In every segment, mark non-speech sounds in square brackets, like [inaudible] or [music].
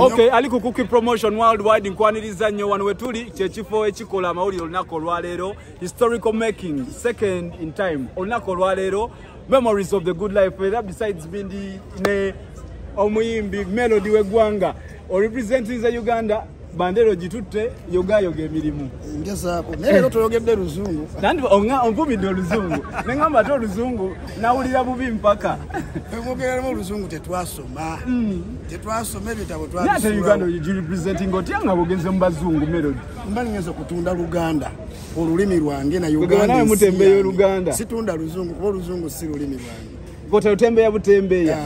okay ali ku cookie promotion worldwide nkwaniriza nnyo wano wetuli kyekifo ekikola amawulire olunaku olwaleero historical making second in time olunaku olwaleero memories of the good life era besides bindi ne omuyimbi melody w'eggwanga orepresentinze uganda bandero gitutte yogayoga emirimu. Ngezaako. Naye leero toyogedde luzungu. Nandi onvumidde oluzungu. Neŋamba ate oluzungu nawulira bubi mpaka. Emwogereramu oluzungu tetwasoma. Tetwasoma ebitabo ate uganda girepresenting otya nga bugenze mu bazungu melody. Mba ngenza okutunda luganda olulimi lwange na uganda mutembeeya oluganda. situunda luzungu kuba oluzungu si lulimi lwange. Kota otembeya butembeya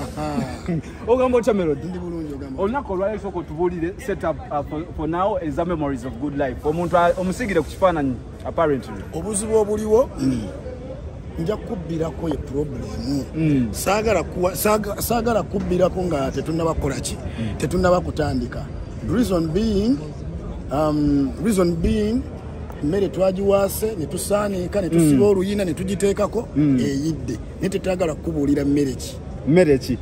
[laughs] ogamba otya ogamba olunaku olwaleero sooka otubuulire set up uh, for, for now eza memories of good life. Omuntu a- omusigire ku kifaananyi apparently. Obuzibu obuliwo? Nja kubbirako ye problemu saagala saaga- saagala kubbirako nga tetunnabakola ki? Tetunnaba kutandika. Reason being um, reason being emmere twagiwaase ne tusaanika ne tusiba oluyina ne tugiteekako eyidde. Naye tetwagala kukubuulira mmere ki mmere ki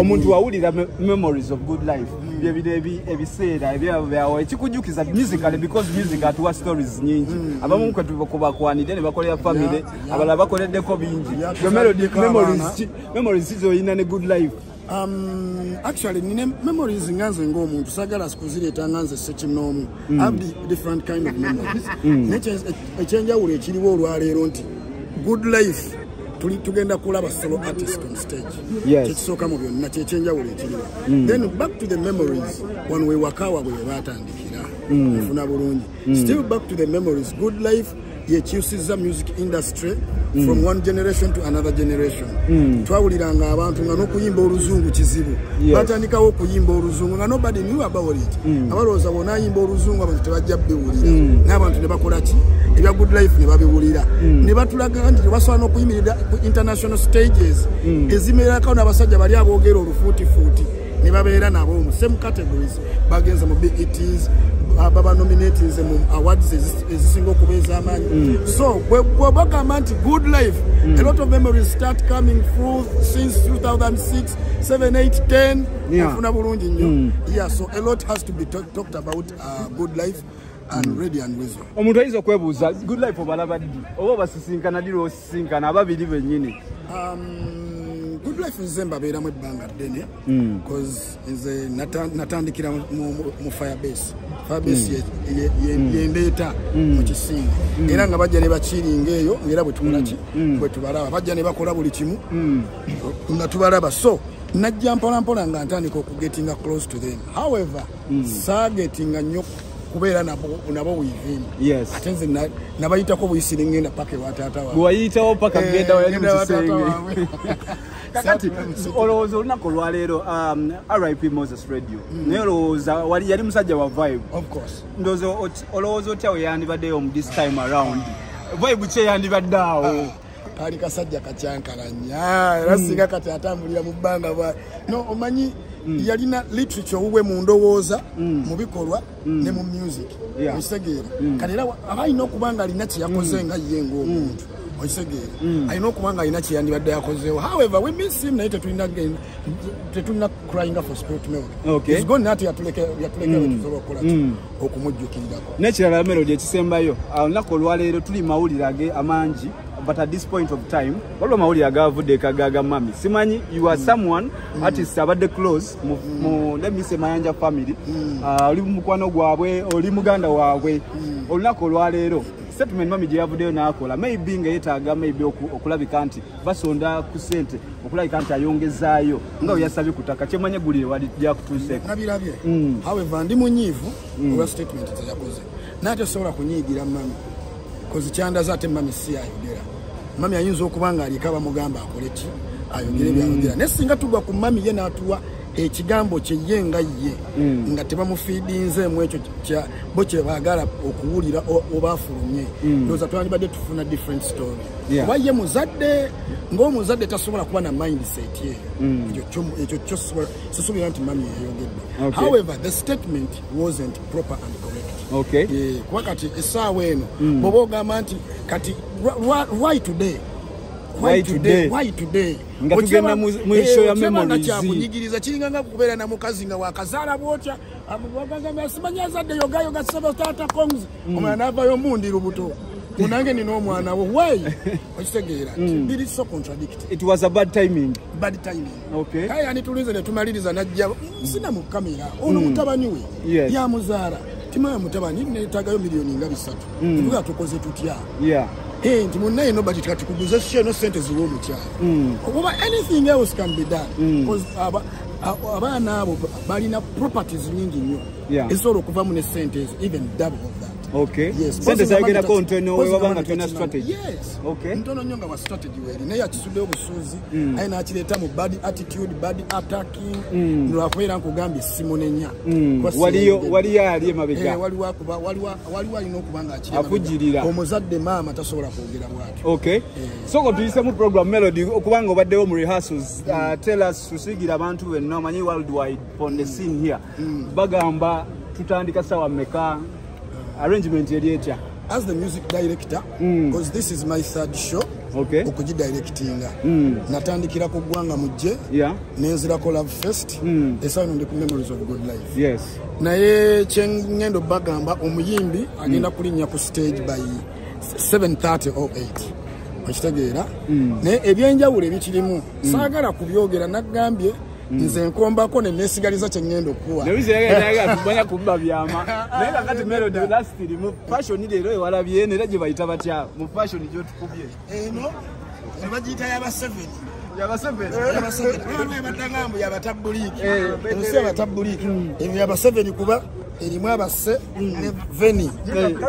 omuntu wawulira me- memories of good life. Byebino ebi- ebiseera ebyabyawo ekikujjukiza musically because music atuwa stories nyingi. Abamu kwetubakwanidde ne bakolera family abalala bakoleddeko bingi. Memories zoyina ne good life. Um, actually nine memories nga nze ng'omuntu sagala kuzireeta nga nze sekinoomu I have different kind of memories. [laughs] Naye ekye- ekyenjawulo ekiriwo olwaleero nti good life tugenda kulaba solo artist on stage. Kyekisooka mu byonna kyekyenjawulo ekiriwo. Then back to the memories. Wano wewaka waabwe we baatandikira. Nfuna bulungi. Still back to the memories. Good life yekyusiza music industry from one generation to another generation. Twawuliranga abantu nga n'okuyimba oluzungu kizibu. Yes. batandikawo okuyimba oluzungu nga nobody knew about it. Abalowooza bonaayimba oluzungu abantu tebajja biwulira n'abantu ne bakola ki? Ebya good life ne babiwulira ne batulaga nti tebasobola n'okuyimirira ku international stages ezimerako n'abasajja bali aboogera olufuutifuuti ne babeera nabo mu same categories. Bagenze mu bets baba nominatinze mu awards ezi- ezisinga okuba ez'amaanyi. So bwe bagamba nti good life. A lot of memories start coming through since 2006 7 8 10 Yeah. ofuna bulungi nnyo. Yeah so a lot has to be talk, talked about uh, good life omuntu ayinza okwebuuza good life obalaba ddi oba obasisinkana ddi lwosisinkana ababiri bennyini? Um, good life nze mbabeeramu ebbanga ddene cause nze nata- natandikira mu- firebase firebase ye- ye- ye- yendeeta mu kisinga era nga bajja ne bakiringa eyo ngaera bwe tukola ki? Bwe tubalaba. Bajja ne bakola buli kimu. Nga tubalaba. So najja mpolampola nga ntandika okugetinga close to them. However saagetinga nnyo kubeera nabo Yes. ate nze na- nabayitako buyisire ngenda paka ewa taata wange. gwewayitawo paka Eh, genda wayali mu kisenge. [laughs] kakati olowooza olunaku olwaleero um, rip moses radio. Naye olowooza wali yali musajja wa vibe. Of course. ndowooza olowooza otya we yandibaddeyo mu this time around? Vibe kye yandibadde awo. Kaali kasajja kakyankalanya era singa kati atambulira mu bbanga bwa no omanyi yalina literature owuwe mu ndowooza mu bikolwa ne mu music okitegeera kati era aba alina okuba nga alina kyeyakoze nga ye ngaomuntu okitegeera alina okuba nga alina kyeyandibadde yakozeewo. However we miss him naye tetulina crying for spirit milk. He's gone nati yatulekera tusobola okukola ki? Okumujjukirirako n'ekirala melody ekisembayo. Awo olunaku olwaleero tuli mawulire age amangi but at this point of time waliwo mawulire agavudde ekagaga mami. Simanyi you are someone artist abadde close mu, mu let me say mayanja family. Ah, oli mukwano gwabwe oli muganda waabwe. Olunaku olwaleero statement mami gye yavuddeyo n'akola maybe nga yeetaaga maybe oku- okulabika nti basonda ku ssente okulabika nti ayongezaayo nga bwe yasabye ku ttaka. Kyemanye gulire wali gyakutuuseeko. Nabirabye. However ndi munyiivu olwa statement zeyakoze naye tesobola kunyiigira mami kozi kyandaze ate mami si ayogera. Mami ayinza okuba nga aliko abamugamba akole ki ayogere byayogera. Naye singa tugwa ku mami ye n'atuwa ekigambo kye ye nga ye nga tebamufiidinzeemu ekyo bo kye baagala okuwulira oba afulumye ndowooza twandibadde tufuna different story. Oba ye muzadde ng'omuzadde tasobola kuba na mindset eyo Ekyo kyo- ekyo kyo sisuubira nti mami yayogedde. However the statement wasn't proper and correct. Eh, kuba kati essaawa eno bw'oba ogamba nti kati why today Why today? Why today? Nga tugenda mu- mu Eh, show ya nga memories. kyakunyigiriza kiringa nga kubeera na mukazi nga wakazaala bwotya. Agamba simanyi azadde yogayoga sebo taata kongs omwana navayo mundi lubuto [laughs] munange nina omwana wo. Why? [laughs] Okitegeera. Biri so contradict it was a bad timing. Bad timing. Okay. kale yani tulinze ne tumaliriza najja sina mu kamera. Ono mutabani we Yes. yamuzaala. Timaya mutabani netagayo miliyoni nga bisatu. Tuga tukoze tutya? Yeah Nti munaye nobody katukuguze sheno sente ziwe omukyala oba anything else can be done Because aba- a- abaana abo balina properties nyingi nnyo Yeah. ezisobola okuvamu ne sente ezo even double of that sente because zayogerako zamani ntono because webaba zamani nga tulina takinana. strategy. Yes. Okay. ntono nnyo nga wa strategy weeri naye akisuddeyo obusuuzi aye n'akireeta mu bad attitude bad attacking. Lwakubeera nkugambye simunenya Kuba waliyo sirengedde. waliyo ali emabega waliwo akuba- waliwo waliwo alina okuba nga akirema. Akujjirira. omuzadde maama tasobola kwogera bwatyo. Okay. Soko tuyisemu program melody okubanga obaddewo mu rehearsals tell us tusigira abantu benna omanyi worldwide on the scene here. Bagamba tutandika sawa mmeka arrangement eri etya? As the music director because this is my third show okay. okugidirectinga natandikira ku ggwanga mujje yeah. nenzirako love fest esawino ndi ku memories of good life. Yes. Naye kyengendo bagamba omuyimbi agenda kulinnya ku stage by 7:30 okitegeera? Naye ebyenjawulo ebikirimu saagala kubyogera naggambye nze nkombako nenesigaliza kyengenda okuwa. Manya [laughs] kuba byama. Naye kakati melody lastiri mu fashion leero ewalabye nera gye bayita batya? Mu fashion gyotukubye eno nebagiyita yabaseveni yabaseveni badangambu yabatabuliki ensi yabatabuliki eno yabaseveni kuba erimu abase ne veni.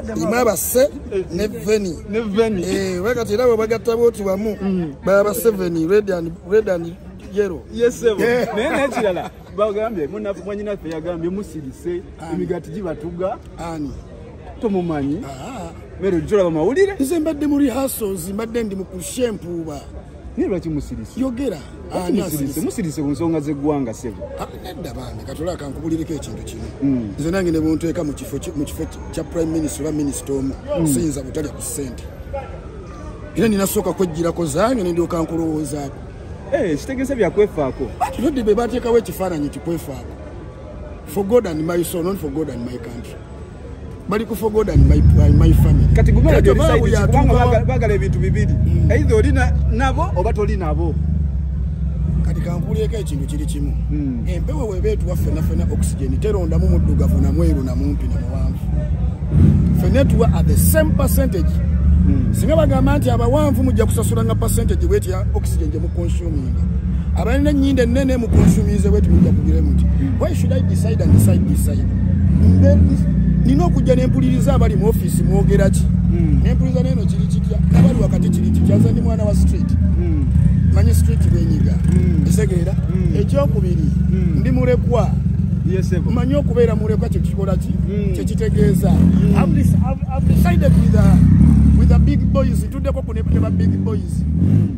Erimu abase ne veni. Ne veni. Wakati era bwe bagatta booti wamu baba seveni red and red and yellow yesebo Yeah. naye nekirala bagambye munafu mwanyinaffe yagambye musirise emigati gibatuga. Ani? Tomumanyi? Ah, melody tolaba mawulire nze mbadde muri hasos mbadde ndi mukusha empuuba. Naye lwaki musirise? Yogera. Ani musirise? asirise? musirise ku nsonga zeggwanga sebo. Ah, nedda bange katola kankubulireko ekintu kino nze nange ne bunteeka mu kifo ki- mu kifo ki- kya prime minister oba minisita omu. Siyinza butalya ku ssente. Era ninasooka kwejjirako zange nendyoka nkulowoozaako Eh, kitegeeza byakwefaako tulodde be bateekawo ekifaananyi tikwefaako for god and my soul not for god and my country. Bali ku for god and my, my, my family. Kati gumera Kati oba bwe kubanga bagala ebintu bibiri. Eitha oli na- nabo oba toli nabo. Kati kankulyeko ekintu kiri kimu. Empewo weba etuwa ffena ffena oxygen terondamu muddugavu namweru namumpi namuwanvu ffena etuwa at the same percentage singa bagamba nti abawanvu mujja kusasula nga percentage bweti ya oxygen gye mukonsuminga abalina enyindo ennene mukonsumize bweti mujja kugire muti why should i decide and decide decide? Nina okujja nempuliriza abali mu ofiisi mwogera ki? Nempuliriza neno kiri kitya? Nabali wakati kiri kitya? Nze ndi mwana wa street. Manyi street benyiga esegeera. Ekyokubiri ndi mulekwa manyi okubeera mulekwa kyekikola ki? Kyekitegeeza I've dec- I've- I've decided with a- with the big boys ntuddeko ku ne ne ba big boys.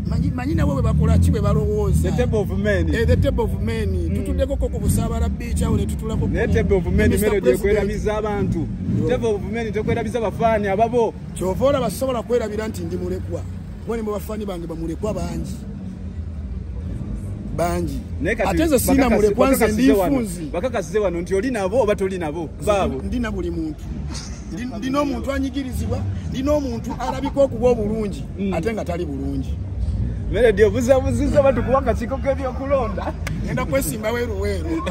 Manyi manyi nabo bwe bakola ki bwe balowooza? The table of men. Eh, the table of men. Tutuddekoko ku busaabala beach awo ne tutulako ku- naye table of men Mr. melody President. ekwerabiza abantu. Table of men tekwerabiza bafaani ababo. Kyova olaba sobola kwerabira nti ndi mulekwa. Kuba nimwe bafaani bange bamulekwa bangi bangi. Ate nze siina mulekwa nze bakakasize wano- ndifunzi bakakasize wano nti oli nabo oba toli nabo? Baabo. Ndina buli muntu. Ndi- ndina omuntu anyigirizibwa ndina omuntu alabika okuba obulungi ate nga tali bulungi. Melody obuzabuziza batukuwa akakiiko k'ebyokulonda. Genda kwesimba weeruweeru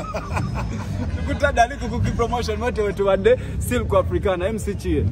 tukutadde [laughs] ali kukuki promotion mwetewe tubadde silk africana mc kiye